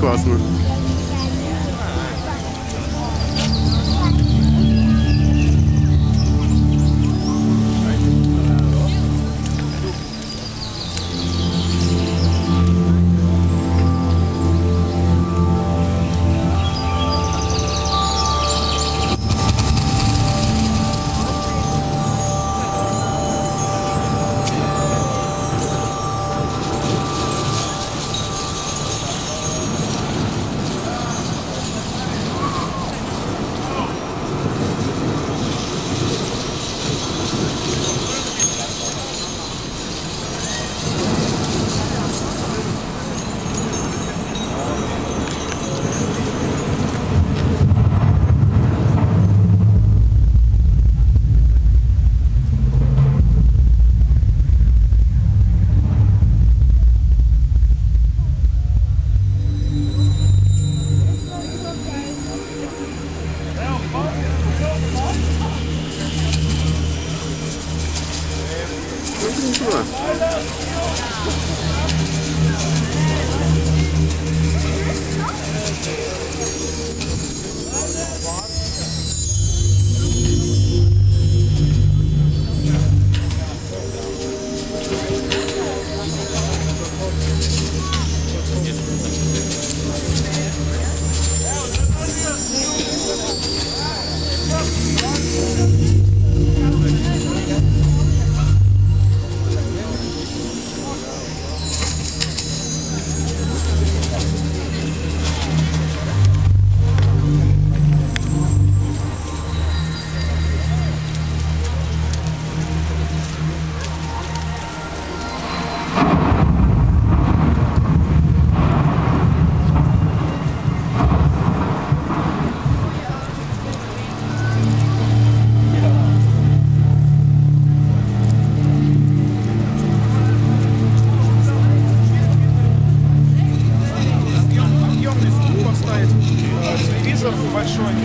negócio. mano. Большой.